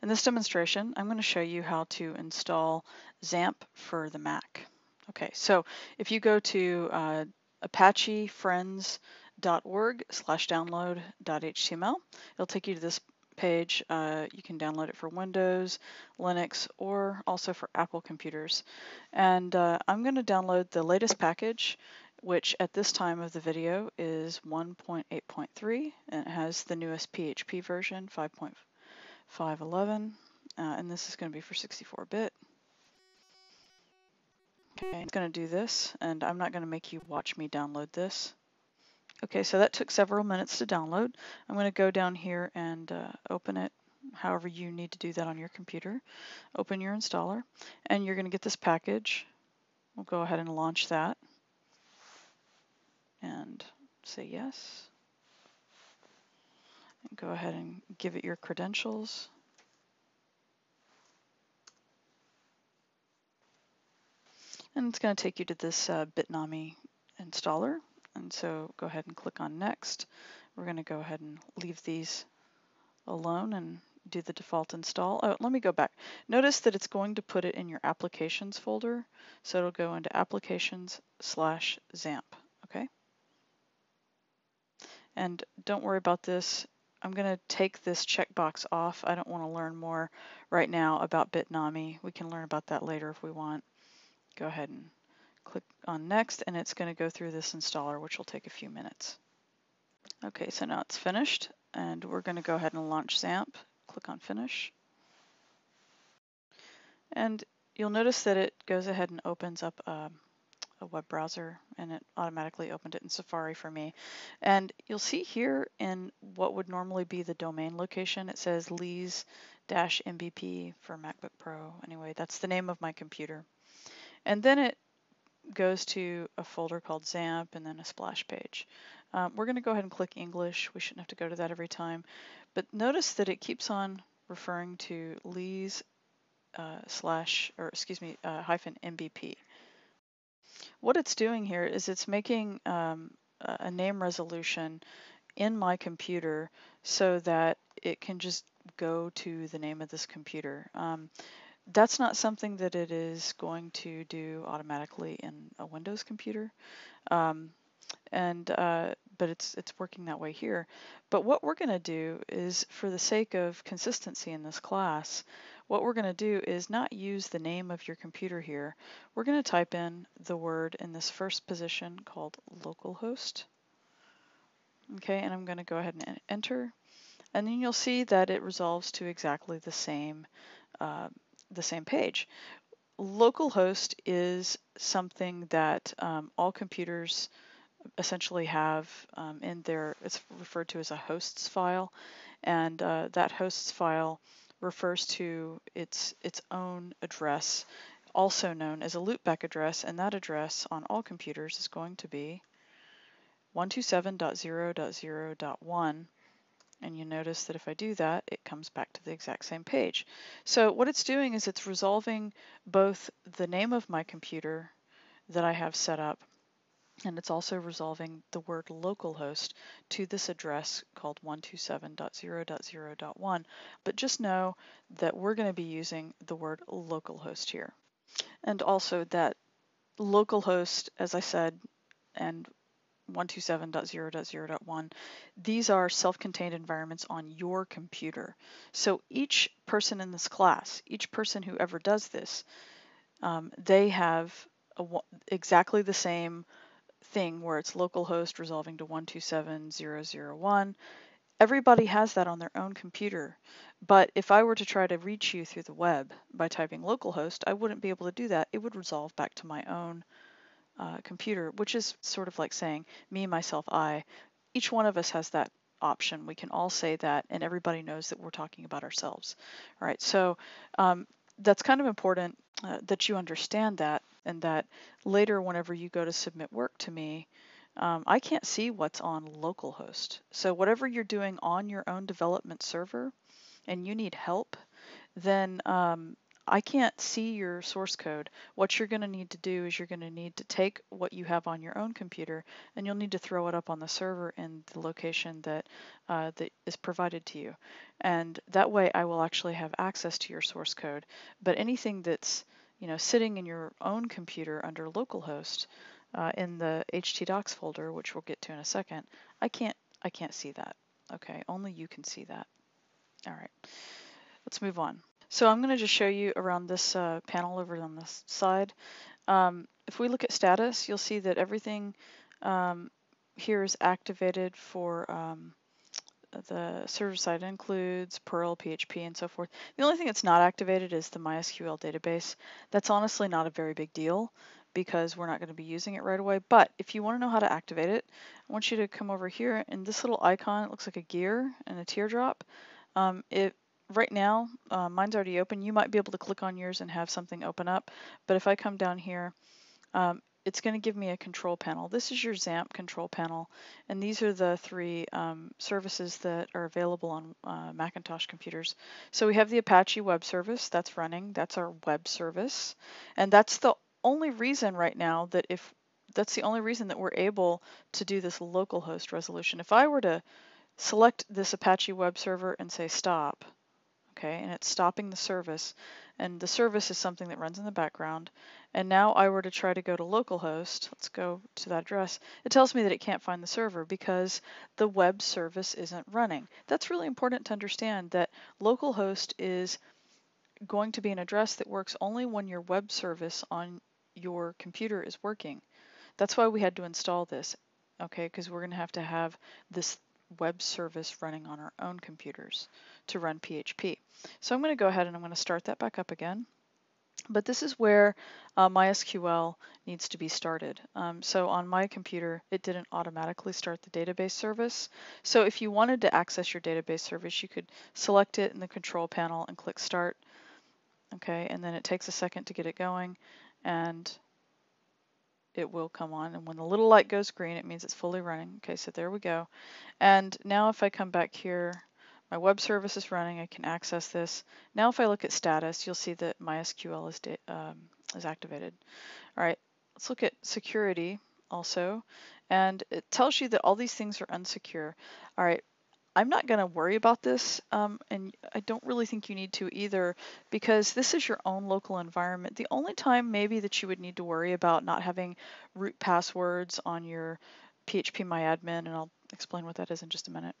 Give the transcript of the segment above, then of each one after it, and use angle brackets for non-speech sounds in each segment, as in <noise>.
In this demonstration, I'm going to show you how to install XAMPP for the Mac. Okay, so if you go to uh, apachefriends.org slash download.html, it'll take you to this page. Uh, you can download it for Windows, Linux, or also for Apple computers. And uh, I'm going to download the latest package, which at this time of the video is 1.8.3, and it has the newest PHP version, 5.5. 511, uh, and this is going to be for 64-bit. Okay, it's going to do this, and I'm not going to make you watch me download this. Okay, so that took several minutes to download. I'm going to go down here and uh, open it however you need to do that on your computer. Open your installer, and you're going to get this package. We'll go ahead and launch that. And say yes go ahead and give it your credentials. And it's going to take you to this uh, Bitnami installer. And so go ahead and click on next. We're going to go ahead and leave these alone and do the default install. Oh, let me go back. Notice that it's going to put it in your applications folder. So it'll go into applications slash XAMPP, okay? And don't worry about this. I'm going to take this checkbox off. I don't want to learn more right now about Bitnami. We can learn about that later if we want. Go ahead and click on next and it's going to go through this installer which will take a few minutes. Okay, so now it's finished and we're going to go ahead and launch XAMPP. Click on finish. And you'll notice that it goes ahead and opens up um, a web browser and it automatically opened it in Safari for me. And you'll see here in what would normally be the domain location, it says Leighs-MBP for MacBook Pro. Anyway, that's the name of my computer. And then it goes to a folder called XAMPP and then a splash page. Um, we're going to go ahead and click English. We shouldn't have to go to that every time. But notice that it keeps on referring to Leighs uh, slash, or excuse me, uh, hyphen MBP. What it's doing here is it's making um, a name resolution in my computer so that it can just go to the name of this computer. Um, that's not something that it is going to do automatically in a Windows computer. Um, and uh, but it's it's working that way here. But what we're going to do is, for the sake of consistency in this class, what we're going to do is not use the name of your computer here. We're going to type in the word in this first position called localhost. Okay, and I'm going to go ahead and enter. And then you'll see that it resolves to exactly the same, uh, the same page. Localhost is something that um, all computers essentially have um, in their, it's referred to as a hosts file. And uh, that hosts file refers to its, its own address, also known as a loopback address, and that address on all computers is going to be 127.0.0.1. And you notice that if I do that, it comes back to the exact same page. So what it's doing is it's resolving both the name of my computer that I have set up and it's also resolving the word localhost to this address called 127.0.0.1. But just know that we're going to be using the word localhost here. And also that localhost, as I said, and 127.0.0.1, these are self-contained environments on your computer. So each person in this class, each person who ever does this, um, they have a, exactly the same thing where it's localhost resolving to 127.0.0.1. Everybody has that on their own computer. But if I were to try to reach you through the web by typing localhost, I wouldn't be able to do that. It would resolve back to my own uh, computer, which is sort of like saying me, myself, I. Each one of us has that option. We can all say that, and everybody knows that we're talking about ourselves. All right, so um, that's kind of important uh, that you understand that and that later whenever you go to submit work to me, um, I can't see what's on localhost. So whatever you're doing on your own development server and you need help, then um, I can't see your source code. What you're going to need to do is you're going to need to take what you have on your own computer and you'll need to throw it up on the server in the location that uh, that is provided to you. And that way I will actually have access to your source code. But anything that's you know sitting in your own computer under localhost uh, in the htdocs folder, which we'll get to in a second, I can't I can't see that. Okay, only you can see that. All right, let's move on. So I'm going to just show you around this uh, panel over on this side. Um, if we look at status, you'll see that everything um, here is activated for um, the server side includes Perl, PHP, and so forth. The only thing that's not activated is the MySQL database. That's honestly not a very big deal because we're not going to be using it right away. But if you want to know how to activate it, I want you to come over here and this little icon, it looks like a gear and a teardrop. Um, it right now, uh, mine's already open. You might be able to click on yours and have something open up. But if I come down here, um, it's going to give me a control panel. This is your XAMPP control panel, and these are the three um, services that are available on uh, Macintosh computers. So we have the Apache web service that's running. That's our web service, and that's the only reason right now that if that's the only reason that we're able to do this localhost resolution. If I were to select this Apache web server and say stop, okay, and it's stopping the service. And the service is something that runs in the background. And now I were to try to go to localhost, let's go to that address, it tells me that it can't find the server because the web service isn't running. That's really important to understand that localhost is going to be an address that works only when your web service on your computer is working. That's why we had to install this, okay, because we're going to have to have this web service running on our own computers to run PHP. So I'm going to go ahead and I'm going to start that back up again. But this is where uh, MySQL needs to be started. Um, so on my computer, it didn't automatically start the database service. So if you wanted to access your database service, you could select it in the control panel and click start. Okay, and then it takes a second to get it going and it will come on. And when the little light goes green, it means it's fully running. Okay, so there we go. And now if I come back here, my web service is running. I can access this. Now if I look at status, you'll see that MySQL is, um, is activated. All right, let's look at security also. And it tells you that all these things are unsecure. All right, I'm not going to worry about this, um, and I don't really think you need to either, because this is your own local environment. The only time maybe that you would need to worry about not having root passwords on your PHP MyAdmin, and I'll explain what that is in just a minute,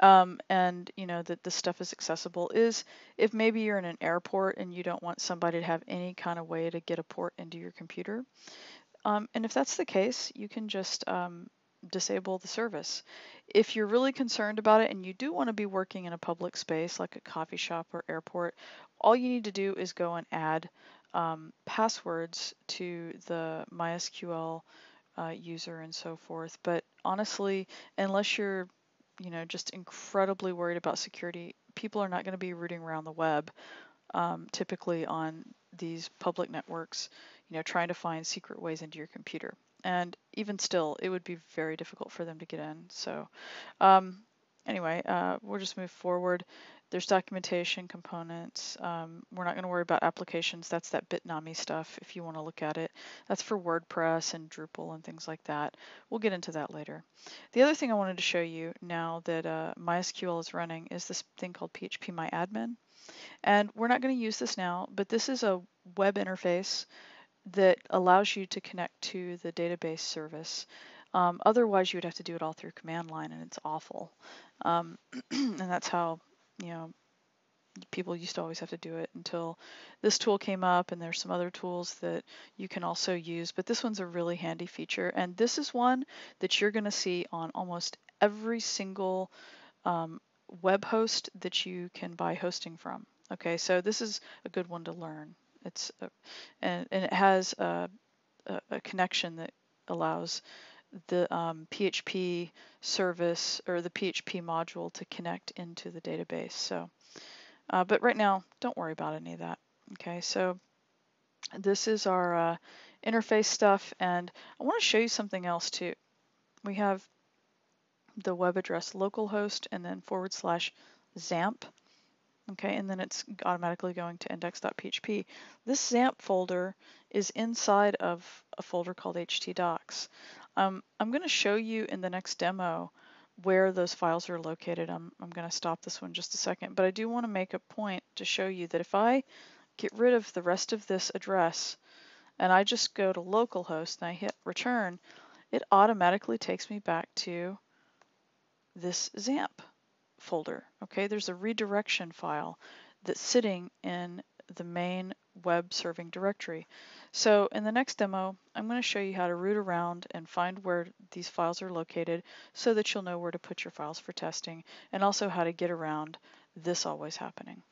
um, and you know that this stuff is accessible, is if maybe you're in an airport and you don't want somebody to have any kind of way to get a port into your computer. Um, and if that's the case, you can just um, disable the service. If you're really concerned about it and you do want to be working in a public space like a coffee shop or airport, all you need to do is go and add um, passwords to the MySQL uh, user and so forth. But honestly, unless you're you know just incredibly worried about security, people are not going to be rooting around the web um, typically on these public networks, you know, trying to find secret ways into your computer and even still, it would be very difficult for them to get in. So um, anyway, uh, we'll just move forward. There's documentation components. Um, we're not going to worry about applications. That's that Bitnami stuff if you want to look at it. That's for WordPress and Drupal and things like that. We'll get into that later. The other thing I wanted to show you now that uh, MySQL is running is this thing called PHP MyAdmin. And we're not going to use this now, but this is a web interface that allows you to connect to the database service. Um, otherwise, you would have to do it all through command line, and it's awful. Um, <clears throat> and that's how you know people used to always have to do it until this tool came up and there's some other tools that you can also use. But this one's a really handy feature and this is one that you're going to see on almost every single um, web host that you can buy hosting from okay? So this is a good one to learn. It's a, and, and it has a, a, a connection that allows the um, PHP service or the PHP module to connect into the database. So, uh, but right now, don't worry about any of that. Okay, so this is our uh, interface stuff, and I want to show you something else too. We have the web address localhost and then forward slash XAMPP. Okay, and then it's automatically going to index.php. This XAMPP folder is inside of a folder called htdocs. Um, I'm going to show you in the next demo where those files are located. I'm, I'm going to stop this one just a second, but I do want to make a point to show you that if I get rid of the rest of this address and I just go to localhost and I hit return, it automatically takes me back to this XAMPP folder. Okay, there's a redirection file that's sitting in the main web serving directory. So in the next demo, I'm going to show you how to root around and find where these files are located so that you'll know where to put your files for testing and also how to get around this always happening.